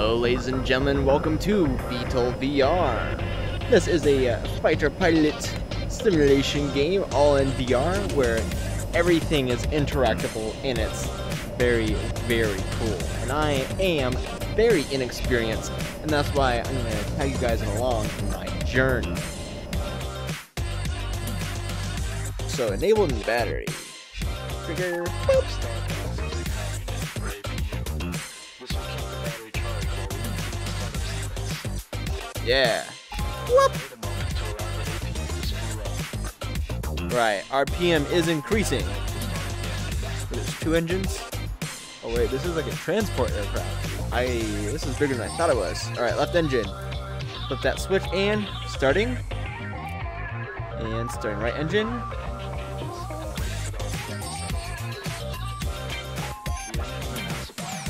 Hello, ladies and gentlemen. Welcome to VTOL VR. This is a uh, fighter pilot simulation game, all in VR, where everything is interactable and it's very, very cool. And I am very inexperienced, and that's why I'm going to tag you guys along in my journey. So, enabling the battery. Trigger. Yeah. Whoop. Right, RPM is increasing. There's two engines. Oh wait, this is like a transport aircraft. I this is bigger than I thought it was. All right, left engine. Flip that switch and starting. And starting right engine.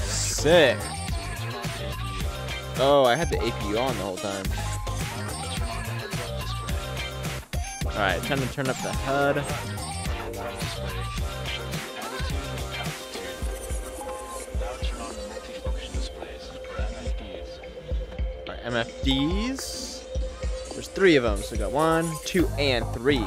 Sick. Oh, I had the APU on the whole time. Alright, time to turn up the HUD. Alright, MFDs. There's three of them, so we got one, two, and three.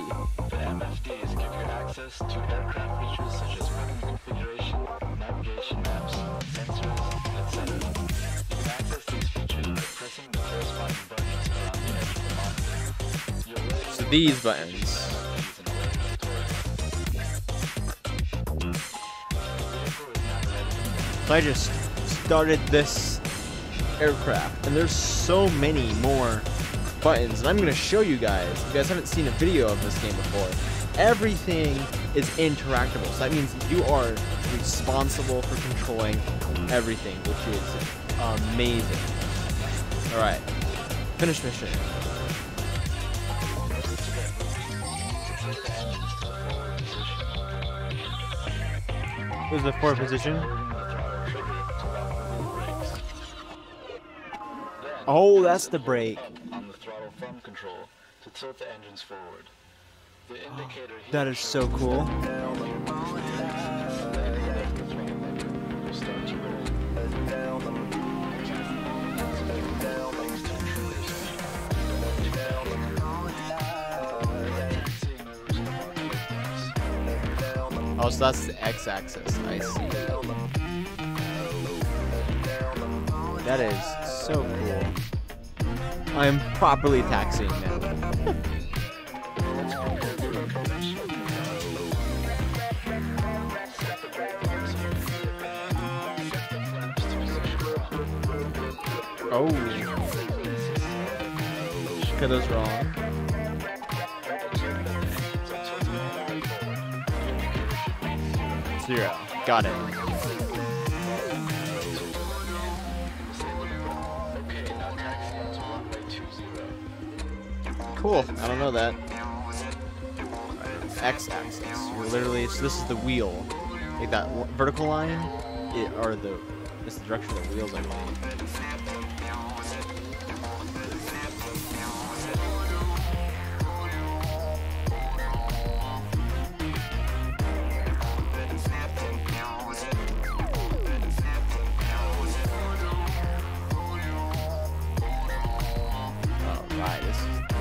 To buttons. So I just started this aircraft, and there's so many more buttons, and I'm gonna show you guys. If you guys haven't seen a video of this game before, everything is interactable. So that means you are responsible for controlling everything, which is amazing. All right, finish mission. This is the forward position. Oh, that's the brake. on the throttle thumb control to tilt the engines forward. The oh, indicator here That is so cool. Oh, so that's the x-axis. I see. That is so cool. I am properly taxiing now. Oh. Okay, those wrong. Zero. Got it. Okay, now taxi onto runway 20. Cool. I don't know that. X-axis. You're literally. So this is the wheel. Like that vertical line, it, or the. It's the direction the wheels are going.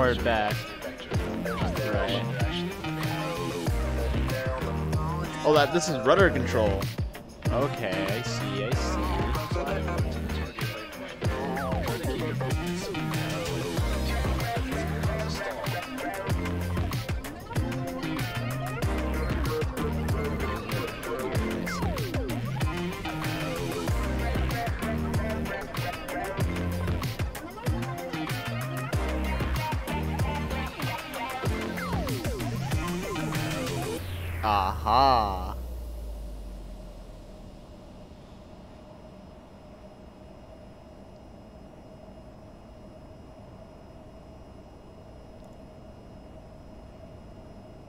forward back. Right. Oh, that this is rudder control. Okay, I see, I see. Aha.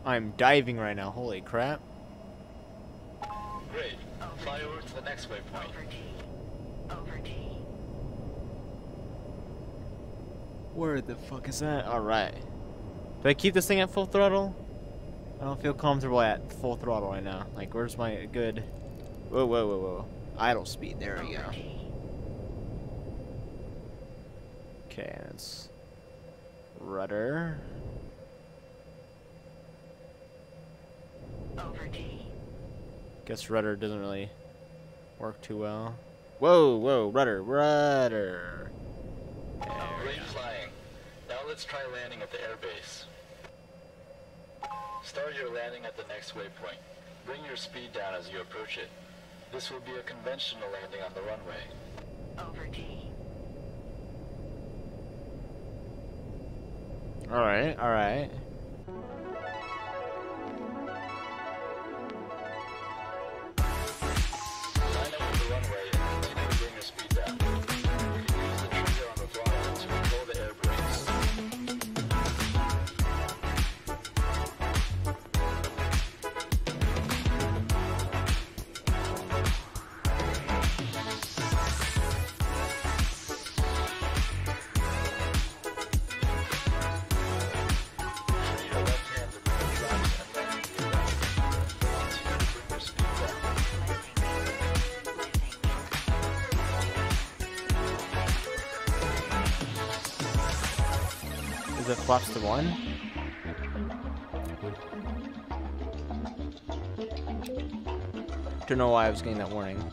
I'm diving right now. Holy crap. Great. Fly over to the next waypoint. Over T. Over T. Where the fuck is that? Alright. Do I keep this thing at full throttle? I don't feel comfortable at full throttle right now. Like, where's my good... Whoa, whoa, whoa, whoa. Idle speed. There we go. Okay, that's... Rudder. Guess rudder doesn't really work too well. Whoa, whoa, rudder, rudder. Great flying. Now let's try landing at the airbase. Start your landing at the next waypoint. Bring your speed down as you approach it. This will be a conventional landing on the runway. Over T. Alright, alright. It flaps to one? Don't know why I was getting that warning.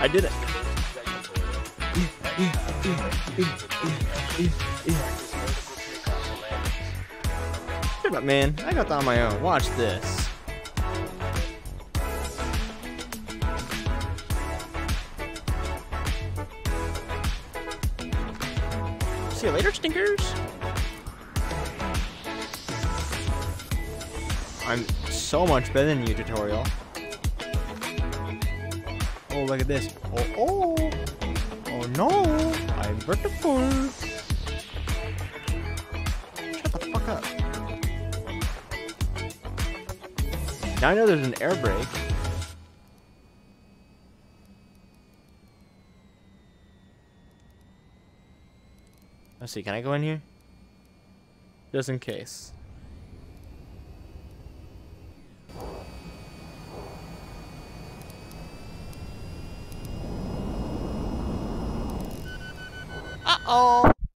I did it. Shut up, man. I got that on my own. Watch this. See you later, stinkers. I'm so much better than you, tutorial. Look at this. Oh, oh. Oh, no. I'm vertical. Shut the fuck up. Now I know there's an air brake. Let's see, can I go in here? Just in case.